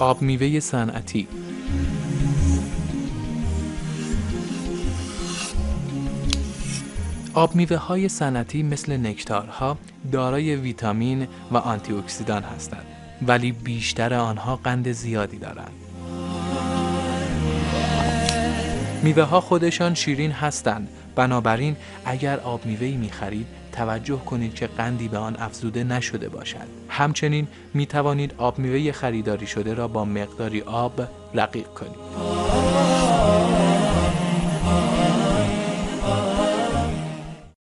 آب میوه صنعتی آب میوه های صنعتی مثل نکتارها دارای ویتامین و آنتی اکسیدان هستند ولی بیشتر آنها قند زیادی دارند. میوه ها خودشان شیرین هستند بنابراین اگر آب میوه می خرید توجه کنید که قندی به آن افزوده نشده باشد. همچنین می توانید آب میوه خریداری شده را با مقداری آب رقیق کنید.